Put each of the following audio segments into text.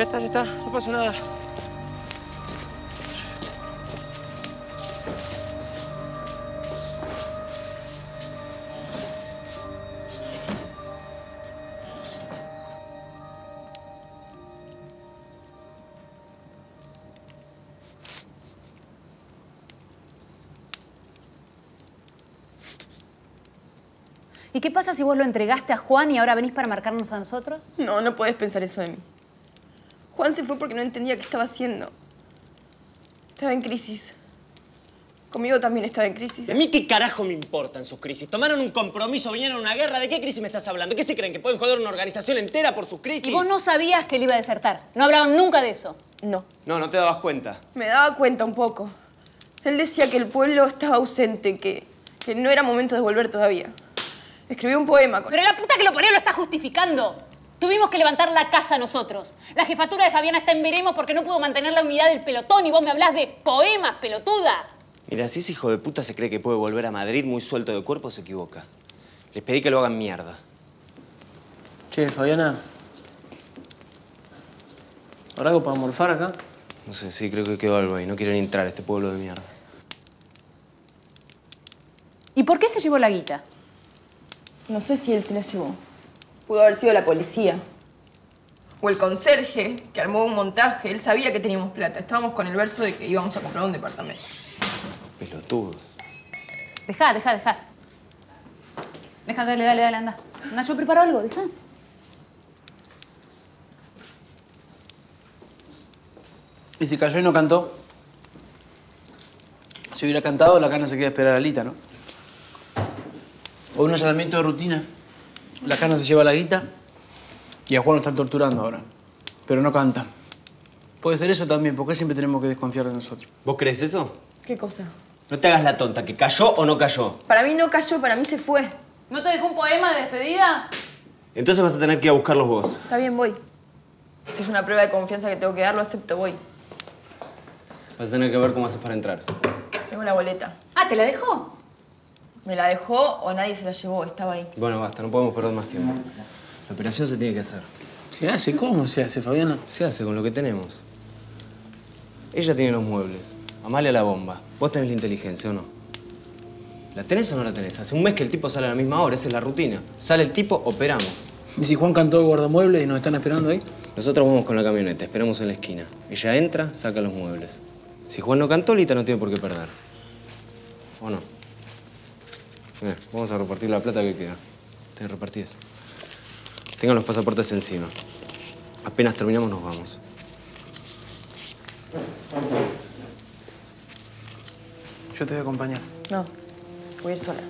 Ya está, ya está. No pasa nada. ¿Y qué pasa si vos lo entregaste a Juan y ahora venís para marcarnos a nosotros? No, no podés pensar eso de mí. Juan se fue porque no entendía qué estaba haciendo. Estaba en crisis. Conmigo también estaba en crisis. ¿A mí qué carajo me importan sus crisis? Tomaron un compromiso, vinieron a una guerra. ¿De qué crisis me estás hablando? ¿Qué se creen? ¿Que pueden joder una organización entera por sus crisis? Y vos no sabías que él iba a desertar. No hablaban nunca de eso. No. No, no te dabas cuenta. Me daba cuenta un poco. Él decía que el pueblo estaba ausente, que, que no era momento de volver todavía. Escribió un poema. Con... Pero la puta que lo parió lo está justificando. Tuvimos que levantar la casa nosotros. La jefatura de Fabiana está en veremos porque no pudo mantener la unidad del pelotón y vos me hablás de poemas, pelotuda. Mira, si ese hijo de puta se cree que puede volver a Madrid muy suelto de cuerpo, se equivoca. Les pedí que lo hagan mierda. Che, Fabiana. ¿Habrá algo para morfar acá? No sé, sí, creo que quedó algo ahí. No quieren entrar a este pueblo de mierda. ¿Y por qué se llevó la guita? No sé si él se la llevó. Pudo haber sido la policía. O el conserje, que armó un montaje. Él sabía que teníamos plata. Estábamos con el verso de que íbamos a comprar un departamento. Pelotudo. Dejá, dejá, dejá. Deja, dale, dale, dale, anda. Anda, yo preparo algo, dejá. Y si cayó y no cantó. Si hubiera cantado, la cana se queda a esperar a Lita, ¿no? O un allanamiento de rutina. La cana se lleva la guita y a Juan lo están torturando ahora. Pero no canta. Puede ser eso también, porque siempre tenemos que desconfiar de nosotros. ¿Vos crees eso? ¿Qué cosa? No te hagas la tonta, que cayó o no cayó. Para mí no cayó, para mí se fue. ¿No te dejó un poema de despedida? Entonces vas a tener que ir a buscarlos vos. Está bien, voy. Si es una prueba de confianza que tengo que dar, lo acepto, voy. Vas a tener que ver cómo haces para entrar. Tengo la boleta. Ah, ¿te la dejó? ¿Me la dejó o nadie se la llevó? Estaba ahí. Bueno, basta, no podemos perder más tiempo. La operación se tiene que hacer. ¿Se hace? ¿Cómo se hace, Fabiana? Se hace con lo que tenemos. Ella tiene los muebles. Amalia la bomba. Vos tenés la inteligencia, ¿o no? ¿La tenés o no la tenés? Hace un mes que el tipo sale a la misma hora, esa es la rutina. Sale el tipo, operamos. ¿Y si Juan cantó el guardamuebles y nos están esperando ahí? Nosotros vamos con la camioneta, esperamos en la esquina. Ella entra, saca los muebles. Si Juan no cantó, Lita no tiene por qué perder. ¿O no? Eh, vamos a repartir la plata que queda. Te repartí eso. Tengan los pasaportes encima. Apenas terminamos, nos vamos. Yo te voy a acompañar. No, voy a ir sola.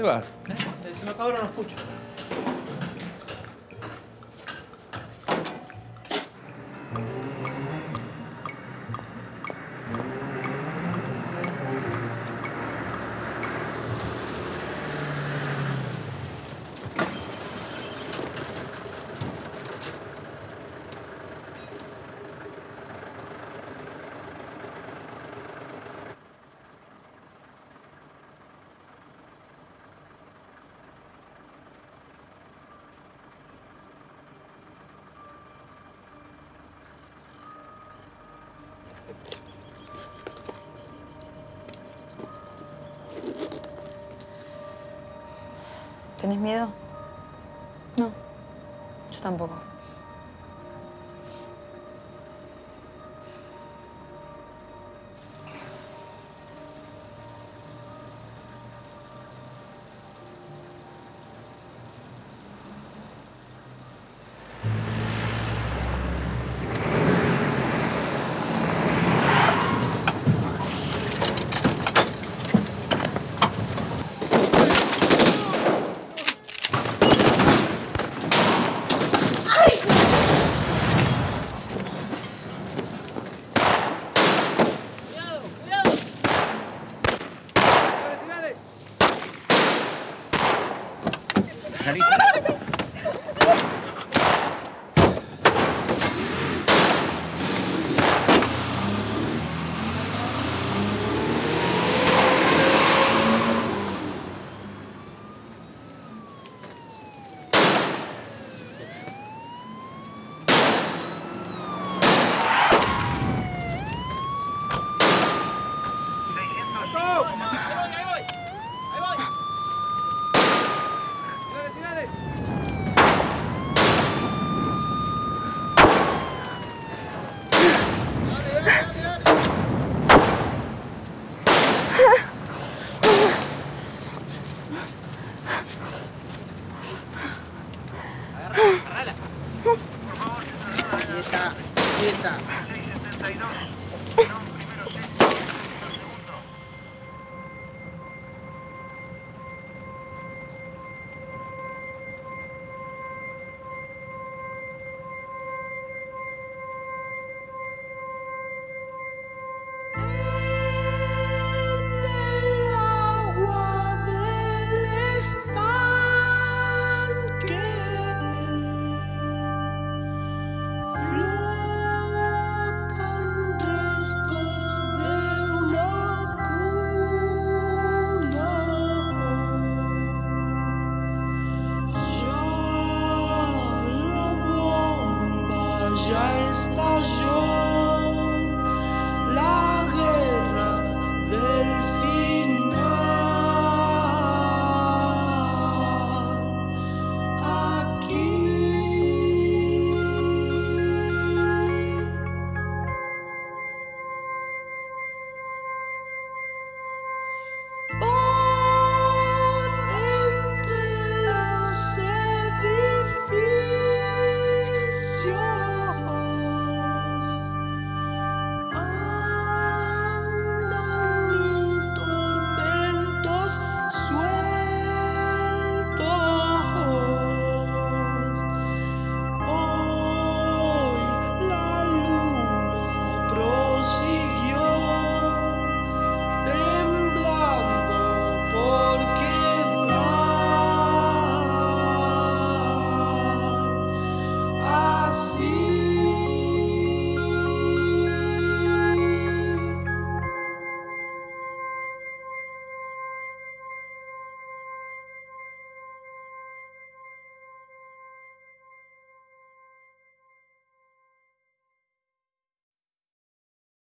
¿Dónde vas? Se me puchos. ¿Tenés miedo? No. Yo tampoco. anything.